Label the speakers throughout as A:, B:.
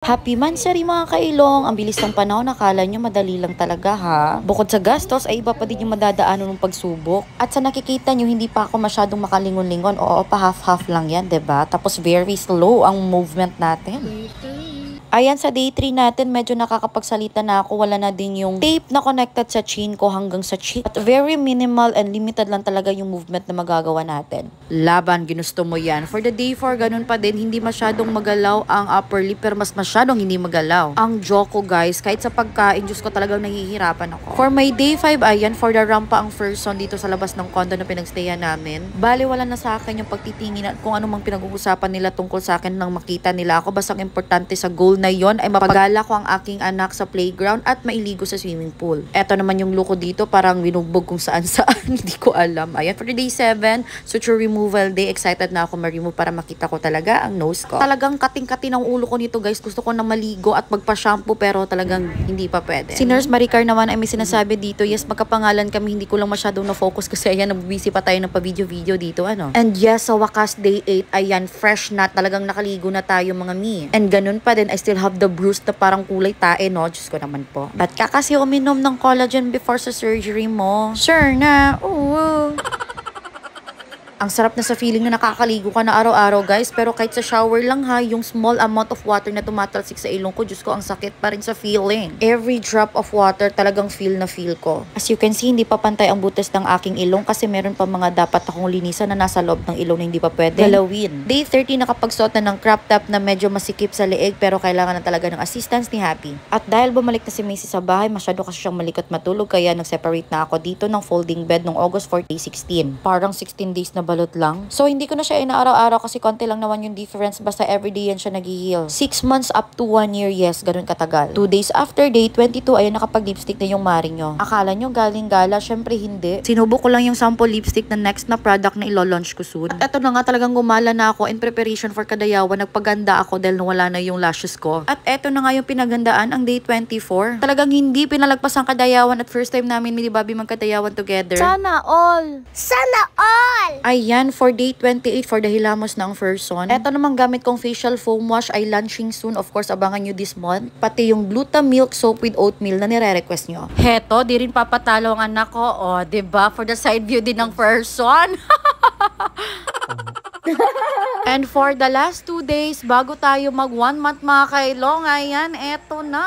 A: Happy Mansari mga kailong! Ang bilis ng panahon, nakala nyo madali lang talaga ha. Bukod sa gastos, ay iba pa din yung madadaanan ng pagsubok. At sa nakikita nyo, hindi pa ako masyadong makalingon-lingon. Oo, pa half-half lang yan, ba? Tapos very slow ang movement natin. Ayan, sa day 3 natin, medyo nakakapagsalita na ako. Wala na din yung tape na connected sa chin ko hanggang sa cheek. At very minimal and limited lang talaga yung movement na magagawa natin. Laban, ginusto mo yan. For the day 4, ganun pa din. Hindi masyadong magalaw ang upper lip, pero mas masyadong hindi magalaw. Ang jaw ko, guys, kahit sa pagkain, Diyos ko talagang nahihirapan ako. For my day 5, ayan, for the rampa ang first son dito sa labas ng condo na pinagstayan namin. Bali, wala na sa akin yung pagtitingin at kung ano mang pinag-uusapan nila tungkol sa akin nang makita nila ako. Basta importante sa goal na yon ay mapagala ko ang aking anak sa playground at mailigo sa swimming pool. Eto naman yung look ko dito, parang binugbog kung saan saan, hindi ko alam. Ayan, for day 7, suture removal day, excited na ako ma-remove para makita ko talaga ang nose ko. Talagang kating-kati ng ulo ko nito guys, gusto ko na maligo at magpa-shampoo pero talagang hindi pa pwede. Si Nurse Maricar naman ay may sinasabi dito, yes, magkapangalan kami, hindi ko lang masyadong na-focus kasi ayan, nabubisi pa tayo ng pa-video-video dito, ano. And yes, sa wakas day 8, ayan, fresh na, talagang nakaligo na tayo mga mi. And ganun pa din, I still have the bruise na parang kulay tae, no? Diyos ko naman po. Ba't ka kasi uminom ng collagen before sa surgery mo? Sure na, oo. Ang sarap na sa feeling na nakakaligo ka na araw-araw guys. Pero kahit sa shower lang ha, yung small amount of water na tumatalsik sa ilong ko, Diyos ko, ang sakit pa rin sa feeling. Every drop of water talagang feel na feel ko. As you can see, hindi pa pantay ang butas ng aking ilong kasi meron pa mga dapat akong linisan na nasa loob ng ilong na hindi pa pwede galawin. Day 30 nakapagsuot na ng crop top na medyo masikip sa leeg pero kailangan na talaga ng assistance ni Happy. At dahil bumalik na si Macy sa bahay, masyado kasi siyang malikot matulog kaya nag-separate na ako dito ng folding bed noong August 4, 16. Parang 16 days na balot lang. So, hindi ko na siya inaaraw-araw kasi konti lang naman yung difference. Basta everyday yan siya nag-heal. 6 months up to 1 year, yes, ganun katagal. 2 days after day 22, ayun nakapag-lipstick na yung mari nyo. Akala nyo galing gala, syempre hindi. Sinubok ko lang yung sample lipstick na next na product na ilo-launch ko soon. At eto na nga talagang gumala na ako in preparation for Kadayawan. Nagpaganda ako dahil wala na yung lashes ko. At eto na nga yung pinagandaan, ang day 24. Talagang hindi pinalagpas ang Kadayawan at first time namin ni Bobby magkadayawan together.
B: Sana all! Sana all!
A: Ayan, for day 28 for the Hilamos na ang first son. Eto namang gamit kong facial foam wash ay launching soon. Of course, abangan nyo this month. Pati yung Gluta Milk Soap with Oatmeal na nire-request nyo. Heto, di rin papatalo ang anak ko. O, oh, ba diba? For the side view din ng first son. And for the last two days, bago tayo mag one month mga kailong, ayan, eto na.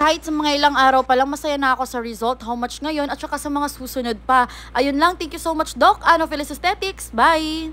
A: Kahit sa mga ilang araw pa lang, masaya na ako sa result, how much ngayon, at saka sa mga susunod pa. Ayun lang, thank you so much, Doc. Ano, Phyllis Aesthetics. Bye!